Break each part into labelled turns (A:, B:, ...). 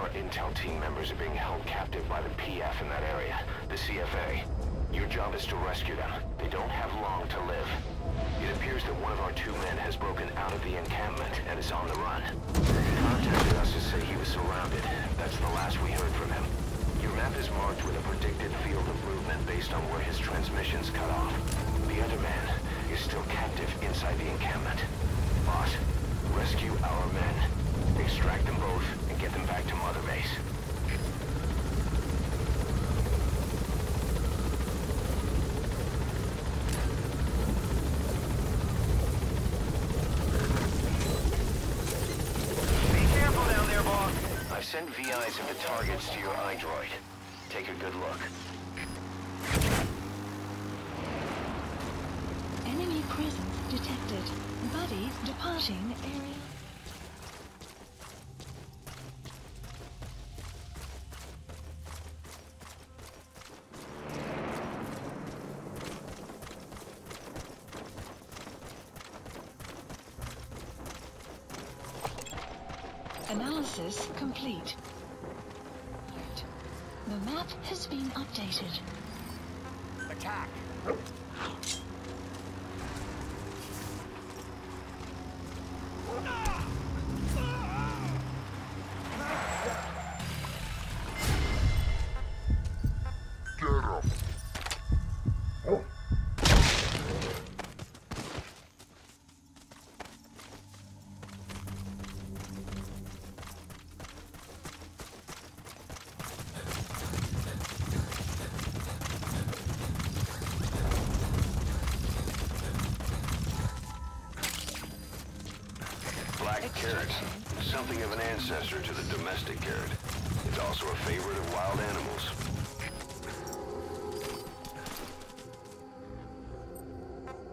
A: our intel team members are being held captive by the PF in that area, the CFA. Your job is to rescue them. They don't have long to live. It appears that one of our two men has broken out of the encampment and is on the run. He contacted us to say he was surrounded. That's the last we heard from him. Your map is marked with a predicted field of movement based on where his transmissions cut off. The other man is still captive inside the encampment. Boss, rescue our men. Extract them both and get them back to Mother Base.
B: Be careful down there, boss.
A: I've sent VIs of the targets to your iDroid. Take a good look.
C: Enemy presence detected. Buddies departing area. Analysis complete. The map has been updated.
B: Attack.
A: Black carrot. Something of an ancestor to the domestic carrot. It's also a favorite of wild animals.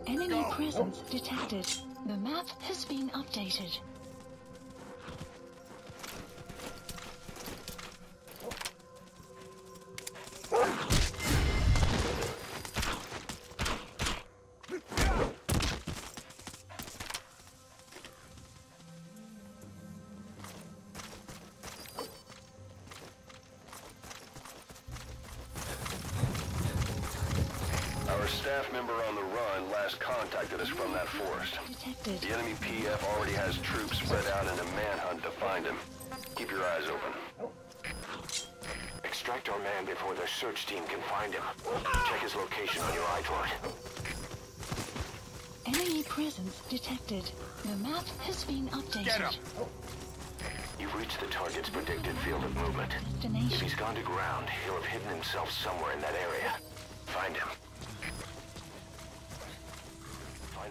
C: Enemy oh. presence detected. The map has been updated.
A: Member on the run last contacted us from that forest.
C: Detected.
A: The enemy PF already has troops spread out in a manhunt to find him. Keep your eyes open. Extract our man before their search team can find him. Check his location on your iDroid.
C: Enemy presence detected. The map has been updated.
B: Get him.
A: You've reached the target's predicted field of movement. If he's gone to ground, he'll have hidden himself somewhere in that area. Find him.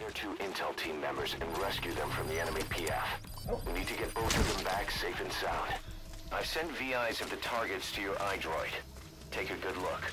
A: Our two intel team members and rescue them from the enemy PF. We need to get both of them back safe and sound. I've sent VIs of the targets to your iDroid. Take a good look.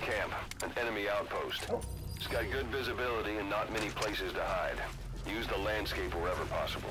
A: Camp, an enemy outpost.
D: It's got good visibility and not many places to hide. Use the landscape wherever possible.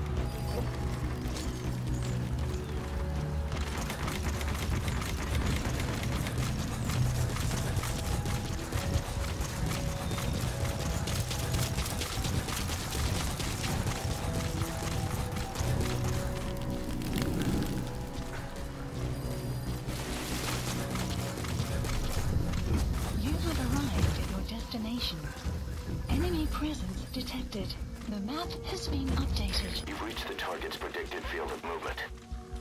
A: Target's predicted field of movement.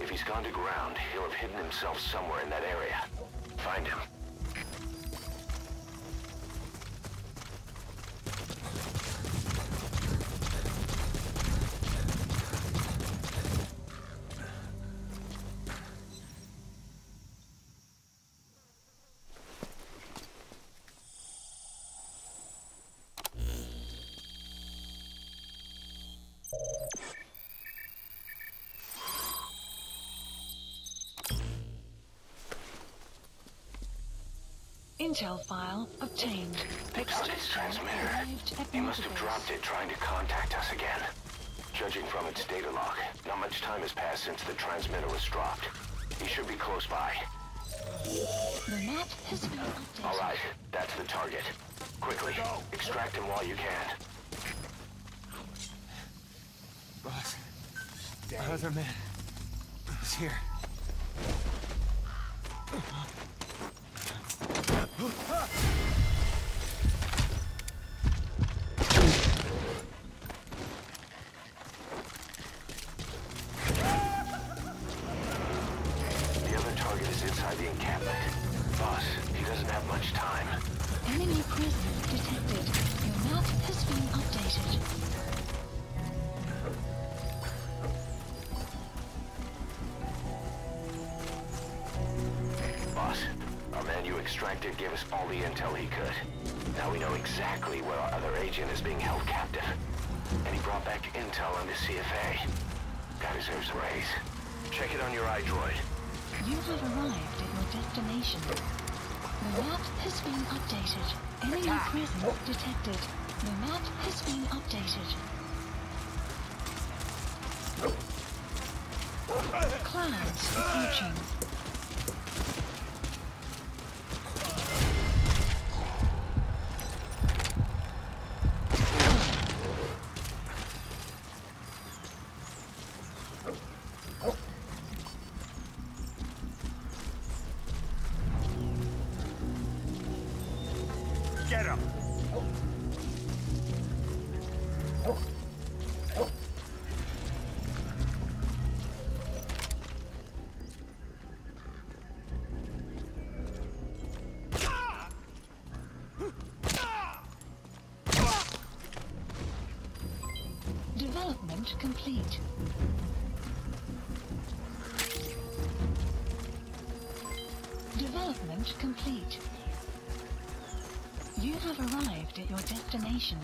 A: If he's gone to ground, he'll have hidden himself somewhere in that area. Find him.
C: Intel file obtained.
A: Picked up transmitter.
C: Arrived
A: He must have dropped it trying to contact us again. Judging from its data log, not much time has passed since the transmitter was dropped. He should be close by.
C: The map has been updated.
A: All right, that's the target. Quickly, extract him while you can.
E: Boss, our other man is here.
C: Enemy presence detected. Your map has been updated.
A: Extracted gave us all the intel he could. Now we know exactly where our other agent is being held captive. And he brought back intel on the CFA. Guy deserves a raise. Check it on your iDroid.
C: You have arrived at your destination. The map has been updated. Enemy presence detected. The map has been updated. Clouds approaching. Development complete. Development complete. You have arrived at your destination.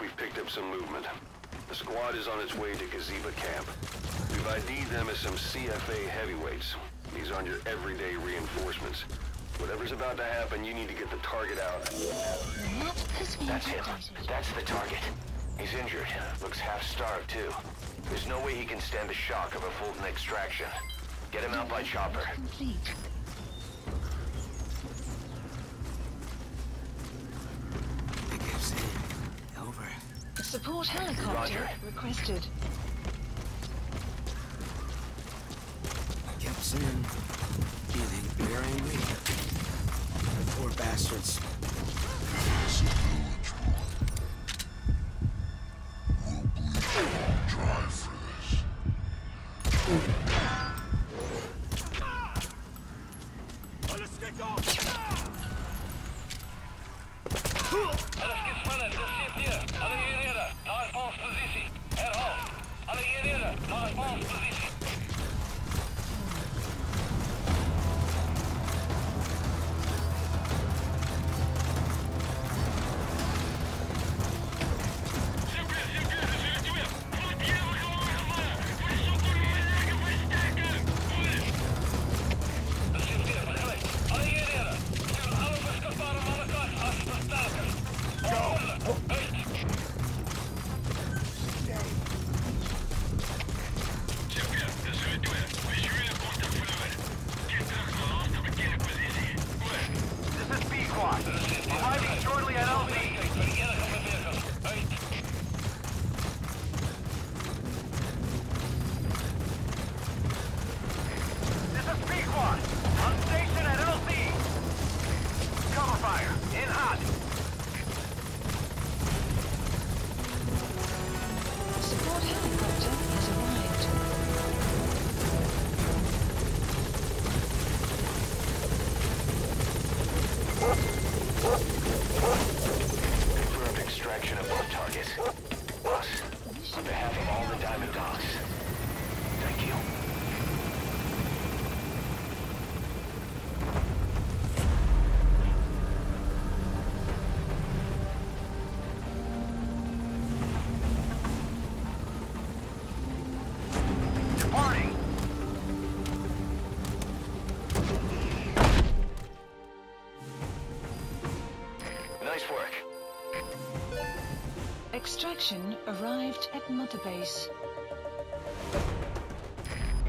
D: We've picked up some movement. The squad is on its way to Kiziba camp. We've ID'd them as some CFA heavyweights. These aren't your everyday reinforcements. Whatever's about to happen, you need to get the target out.
C: The map has
A: That's him. That's the target. He's injured. Looks half-starved, too. There's no way he can stand the shock of a Fulton extraction. Get him out by chopper.
C: Support helicopter
A: Roger.
C: requested.
E: I kept saying, getting burying me. Poor bastards.
A: Nice work.
C: Extraction arrived at Mother Base.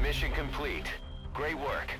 A: Mission complete. Great work.